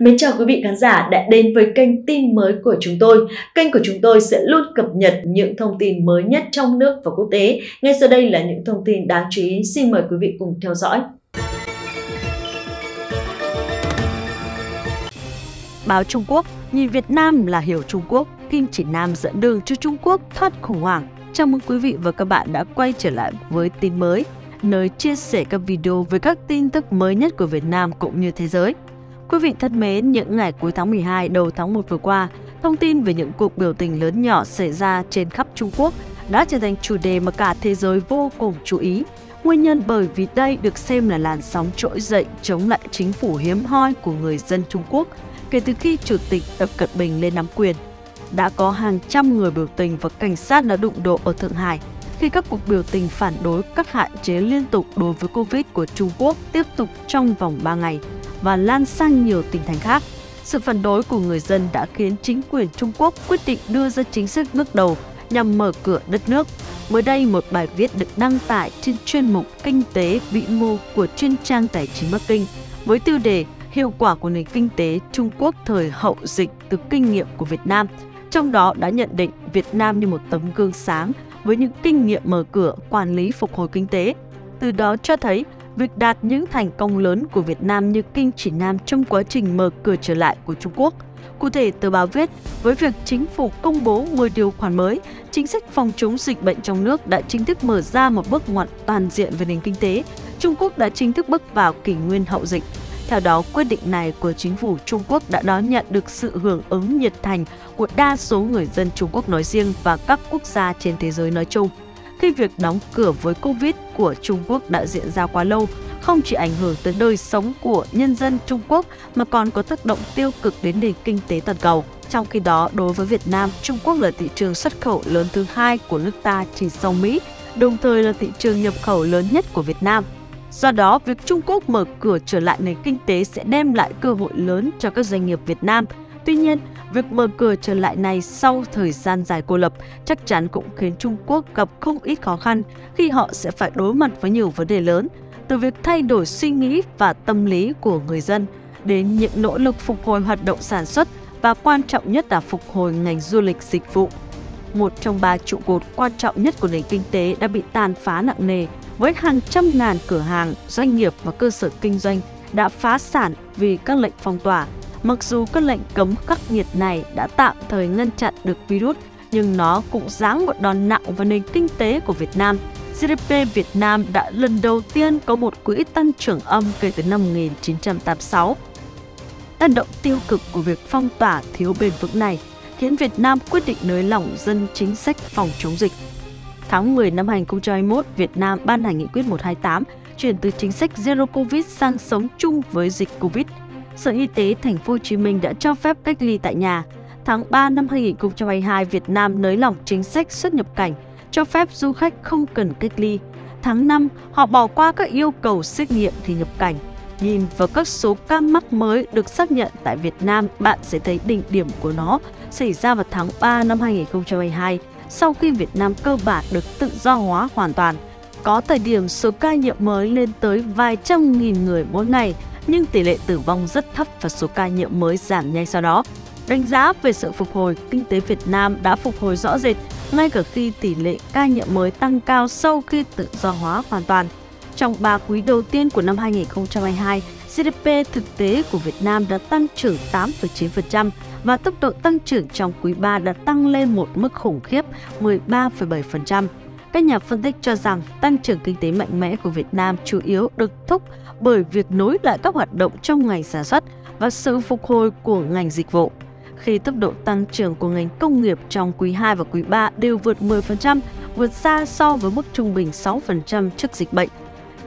Mến chào quý vị khán giả đã đến với kênh tin mới của chúng tôi. Kênh của chúng tôi sẽ luôn cập nhật những thông tin mới nhất trong nước và quốc tế. Ngay sau đây là những thông tin đáng chú ý. Xin mời quý vị cùng theo dõi. Báo Trung Quốc nhìn Việt Nam là hiểu Trung Quốc, Kim Chỉ Nam dẫn đường cho Trung Quốc thoát khủng hoảng. Chào mừng quý vị và các bạn đã quay trở lại với tin mới, nơi chia sẻ các video với các tin tức mới nhất của Việt Nam cũng như thế giới. Quý vị thân mến, những ngày cuối tháng 12 đầu tháng 1 vừa qua, thông tin về những cuộc biểu tình lớn nhỏ xảy ra trên khắp Trung Quốc đã trở thành chủ đề mà cả thế giới vô cùng chú ý. Nguyên nhân bởi vì đây được xem là làn sóng trỗi dậy chống lại chính phủ hiếm hoi của người dân Trung Quốc kể từ khi Chủ tịch Tập Cận Bình lên nắm quyền. Đã có hàng trăm người biểu tình và cảnh sát đã đụng độ ở Thượng Hải khi các cuộc biểu tình phản đối các hạn chế liên tục đối với Covid của Trung Quốc tiếp tục trong vòng 3 ngày và lan sang nhiều tỉnh thành khác. Sự phản đối của người dân đã khiến chính quyền Trung Quốc quyết định đưa ra chính sách bước đầu nhằm mở cửa đất nước. Mới đây, một bài viết được đăng tải trên chuyên mục Kinh tế vĩ mô của chuyên trang tài chính Bắc Kinh với tiêu đề Hiệu quả của nền kinh tế Trung Quốc thời hậu dịch từ kinh nghiệm của Việt Nam. Trong đó đã nhận định Việt Nam như một tấm gương sáng với những kinh nghiệm mở cửa quản lý phục hồi kinh tế. Từ đó cho thấy việc đạt những thành công lớn của Việt Nam như Kinh Chỉ Nam trong quá trình mở cửa trở lại của Trung Quốc. Cụ thể, tờ báo viết, với việc chính phủ công bố 10 điều khoản mới, chính sách phòng chống dịch bệnh trong nước đã chính thức mở ra một bước ngoặt toàn diện về nền kinh tế. Trung Quốc đã chính thức bước vào kỷ nguyên hậu dịch. Theo đó, quyết định này của chính phủ Trung Quốc đã đón nhận được sự hưởng ứng nhiệt thành của đa số người dân Trung Quốc nói riêng và các quốc gia trên thế giới nói chung khi việc đóng cửa với Covid của Trung Quốc đã diễn ra quá lâu, không chỉ ảnh hưởng tới đời sống của nhân dân Trung Quốc mà còn có tác động tiêu cực đến nền kinh tế toàn cầu. Trong khi đó, đối với Việt Nam, Trung Quốc là thị trường xuất khẩu lớn thứ hai của nước ta chỉ sau Mỹ, đồng thời là thị trường nhập khẩu lớn nhất của Việt Nam. Do đó, việc Trung Quốc mở cửa trở lại nền kinh tế sẽ đem lại cơ hội lớn cho các doanh nghiệp Việt Nam. Tuy nhiên, Việc mở cửa trở lại này sau thời gian dài cô lập chắc chắn cũng khiến Trung Quốc gặp không ít khó khăn khi họ sẽ phải đối mặt với nhiều vấn đề lớn, từ việc thay đổi suy nghĩ và tâm lý của người dân đến những nỗ lực phục hồi hoạt động sản xuất và quan trọng nhất là phục hồi ngành du lịch dịch vụ. Một trong ba trụ cột quan trọng nhất của nền kinh tế đã bị tàn phá nặng nề với hàng trăm ngàn cửa hàng, doanh nghiệp và cơ sở kinh doanh đã phá sản vì các lệnh phong tỏa Mặc dù các lệnh cấm khắc nghiệt này đã tạm thời ngăn chặn được virus, nhưng nó cũng giáng một đòn nặng vào nền kinh tế của Việt Nam. GDP Việt Nam đã lần đầu tiên có một quỹ tăng trưởng âm kể từ năm 1986. Tác động tiêu cực của việc phong tỏa thiếu bền vững này khiến Việt Nam quyết định nới lỏng dân chính sách phòng chống dịch. Tháng 10 năm 2021, Việt Nam ban hành nghị quyết 128 chuyển từ chính sách Zero Covid sang sống chung với dịch Covid Sở Y tế Thành phố Hồ Chí Minh đã cho phép cách ly tại nhà. Tháng 3 năm 2022, Việt Nam nới lỏng chính sách xuất nhập cảnh, cho phép du khách không cần cách ly. Tháng 5, họ bỏ qua các yêu cầu xét nghiệm thì nhập cảnh. Nhìn vào các số ca mắc mới được xác nhận tại Việt Nam, bạn sẽ thấy đỉnh điểm của nó xảy ra vào tháng 3 năm 2022, sau khi Việt Nam cơ bản được tự do hóa hoàn toàn. Có thời điểm số ca nhiễm mới lên tới vài trăm nghìn người mỗi ngày, nhưng tỷ lệ tử vong rất thấp và số ca nhiễm mới giảm nhanh sau đó. Đánh giá về sự phục hồi, kinh tế Việt Nam đã phục hồi rõ rệt ngay cả khi tỷ lệ ca nhiễm mới tăng cao sau khi tự do hóa hoàn toàn. Trong 3 quý đầu tiên của năm 2022, GDP thực tế của Việt Nam đã tăng trưởng 8,9% và tốc độ tăng trưởng trong quý 3 đã tăng lên một mức khủng khiếp 13,7%. Các nhà phân tích cho rằng tăng trưởng kinh tế mạnh mẽ của Việt Nam chủ yếu được thúc bởi việc nối lại các hoạt động trong ngành sản xuất và sự phục hồi của ngành dịch vụ. Khi tốc độ tăng trưởng của ngành công nghiệp trong quý 2 và quý 3 đều vượt 10%, vượt xa so với mức trung bình 6% trước dịch bệnh.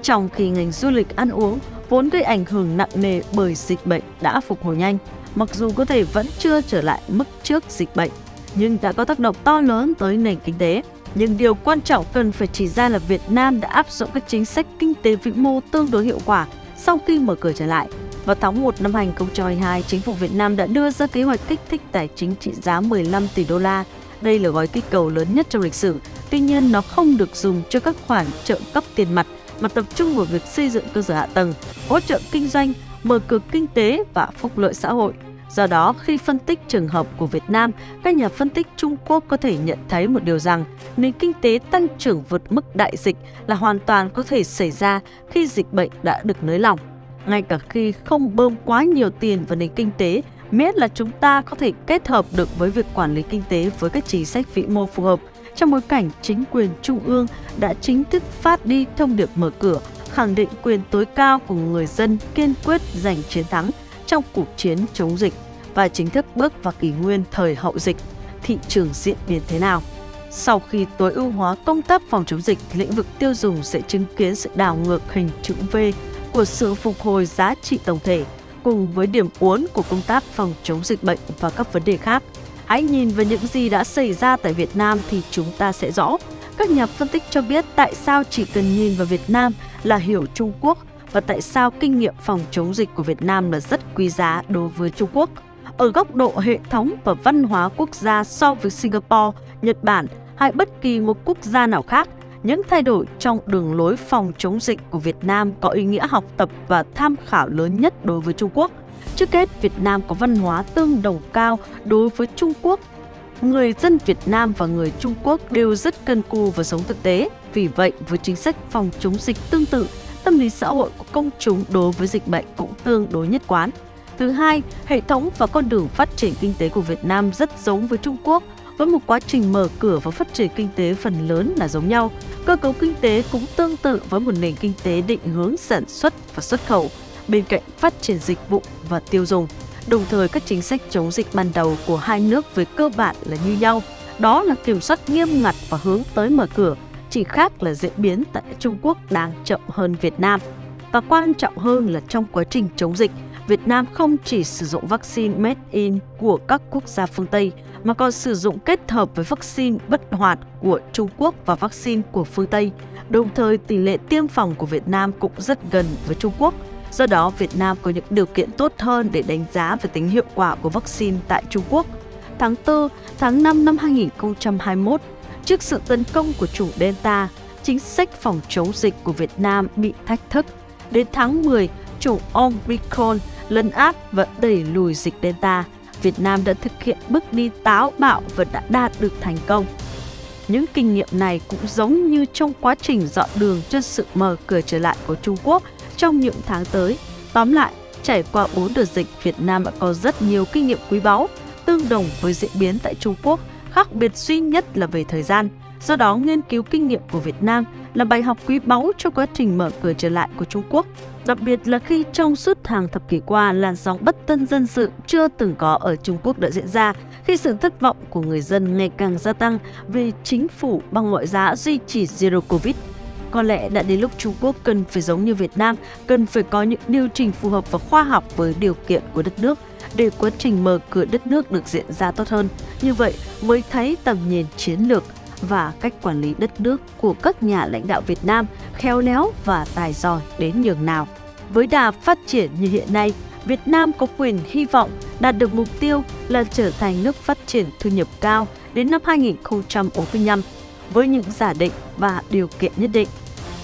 Trong khi ngành du lịch ăn uống vốn gây ảnh hưởng nặng nề bởi dịch bệnh đã phục hồi nhanh, mặc dù có thể vẫn chưa trở lại mức trước dịch bệnh, nhưng đã có tác động to lớn tới nền kinh tế. Nhưng điều quan trọng cần phải chỉ ra là Việt Nam đã áp dụng các chính sách kinh tế vĩ mô tương đối hiệu quả sau khi mở cửa trở lại. Vào tháng 1 năm 2022, chính phủ Việt Nam đã đưa ra kế hoạch kích thích tài chính trị giá 15 tỷ đô la. Đây là gói kích cầu lớn nhất trong lịch sử. Tuy nhiên, nó không được dùng cho các khoản trợ cấp tiền mặt mà tập trung vào việc xây dựng cơ sở hạ tầng, hỗ trợ kinh doanh mở cửa kinh tế và phúc lợi xã hội. Do đó, khi phân tích trường hợp của Việt Nam, các nhà phân tích Trung Quốc có thể nhận thấy một điều rằng nền kinh tế tăng trưởng vượt mức đại dịch là hoàn toàn có thể xảy ra khi dịch bệnh đã được nới lỏng. Ngay cả khi không bơm quá nhiều tiền vào nền kinh tế, miễn là chúng ta có thể kết hợp được với việc quản lý kinh tế với các chính sách vĩ mô phù hợp trong bối cảnh chính quyền trung ương đã chính thức phát đi thông điệp mở cửa, khẳng định quyền tối cao của người dân kiên quyết giành chiến thắng trong cuộc chiến chống dịch và chính thức bước vào kỷ nguyên thời hậu dịch, thị trường diễn biến thế nào. Sau khi tối ưu hóa công tác phòng chống dịch, lĩnh vực tiêu dùng sẽ chứng kiến sự đảo ngược hình chữ V của sự phục hồi giá trị tổng thể cùng với điểm uốn của công tác phòng chống dịch bệnh và các vấn đề khác. Hãy nhìn vào những gì đã xảy ra tại Việt Nam thì chúng ta sẽ rõ. Các nhà phân tích cho biết tại sao chỉ cần nhìn vào Việt Nam là hiểu Trung Quốc và tại sao kinh nghiệm phòng chống dịch của Việt Nam là rất quý giá đối với Trung Quốc. Ở góc độ hệ thống và văn hóa quốc gia so với Singapore, Nhật Bản hay bất kỳ một quốc gia nào khác, những thay đổi trong đường lối phòng chống dịch của Việt Nam có ý nghĩa học tập và tham khảo lớn nhất đối với Trung Quốc. Trước hết, Việt Nam có văn hóa tương đồng cao đối với Trung Quốc. Người dân Việt Nam và người Trung Quốc đều rất cân cù và sống thực tế. Vì vậy, với chính sách phòng chống dịch tương tự, tâm lý xã hội của công chúng đối với dịch bệnh cũng tương đối nhất quán. Thứ hai, hệ thống và con đường phát triển kinh tế của Việt Nam rất giống với Trung Quốc, với một quá trình mở cửa và phát triển kinh tế phần lớn là giống nhau. Cơ cấu kinh tế cũng tương tự với một nền kinh tế định hướng sản xuất và xuất khẩu, bên cạnh phát triển dịch vụ và tiêu dùng. Đồng thời các chính sách chống dịch ban đầu của hai nước về cơ bản là như nhau, đó là kiểm soát nghiêm ngặt và hướng tới mở cửa, chỉ khác là diễn biến tại Trung Quốc đang chậm hơn Việt Nam. Và quan trọng hơn là trong quá trình chống dịch, Việt Nam không chỉ sử dụng vaccine made in của các quốc gia phương Tây mà còn sử dụng kết hợp với vaccine bất hoạt của Trung Quốc và vaccine của phương Tây. Đồng thời, tỷ lệ tiêm phòng của Việt Nam cũng rất gần với Trung Quốc. Do đó, Việt Nam có những điều kiện tốt hơn để đánh giá về tính hiệu quả của vaccine tại Trung Quốc. Tháng 4, tháng 5 năm 2021, trước sự tấn công của chủng Delta, chính sách phòng chống dịch của Việt Nam bị thách thức. Đến tháng 10, chủng Omicron lấn áp và đẩy lùi dịch Delta. Việt Nam đã thực hiện bước đi táo bạo và đã đạt được thành công. Những kinh nghiệm này cũng giống như trong quá trình dọn đường cho sự mở cửa trở lại của Trung Quốc trong những tháng tới. Tóm lại, trải qua 4 đợt dịch, Việt Nam đã có rất nhiều kinh nghiệm quý báu, tương đồng với diễn biến tại Trung Quốc, khác biệt duy nhất là về thời gian. Do đó, nghiên cứu kinh nghiệm của Việt Nam là bài học quý báu cho quá trình mở cửa trở lại của Trung Quốc, đặc biệt là khi trong suốt hàng thập kỷ qua làn sóng bất tân dân sự chưa từng có ở Trung Quốc đã diễn ra, khi sự thất vọng của người dân ngày càng gia tăng vì chính phủ bằng mọi giá duy trì Zero Covid. Có lẽ đã đến lúc Trung Quốc cần phải giống như Việt Nam, cần phải có những điều chỉnh phù hợp và khoa học với điều kiện của đất nước để quá trình mở cửa đất nước được diễn ra tốt hơn. Như vậy mới thấy tầm nhìn chiến lược và cách quản lý đất nước của các nhà lãnh đạo Việt Nam khéo léo và tài giỏi đến nhường nào. Với đà phát triển như hiện nay, Việt Nam có quyền hy vọng đạt được mục tiêu là trở thành nước phát triển thu nhập cao đến năm 2045 với những giả định và điều kiện nhất định.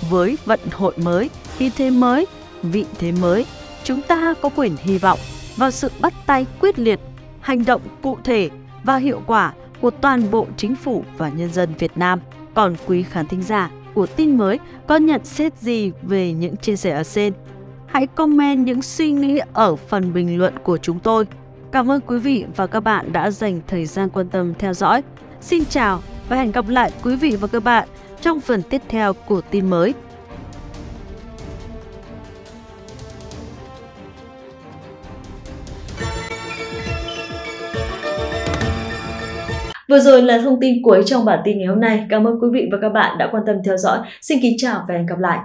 Với vận hội mới, khí thế mới, vị thế mới, chúng ta có quyền hy vọng vào sự bắt tay quyết liệt, hành động cụ thể và hiệu quả của toàn bộ chính phủ và nhân dân Việt Nam. Còn quý khán thính giả của tin mới có nhận xét gì về những chia sẻ ở trên? Hãy comment những suy nghĩ ở phần bình luận của chúng tôi. Cảm ơn quý vị và các bạn đã dành thời gian quan tâm theo dõi. Xin chào và hẹn gặp lại quý vị và các bạn trong phần tiếp theo của tin mới. Vừa rồi là thông tin cuối trong bản tin ngày hôm nay. Cảm ơn quý vị và các bạn đã quan tâm theo dõi. Xin kính chào và hẹn gặp lại.